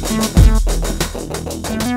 Música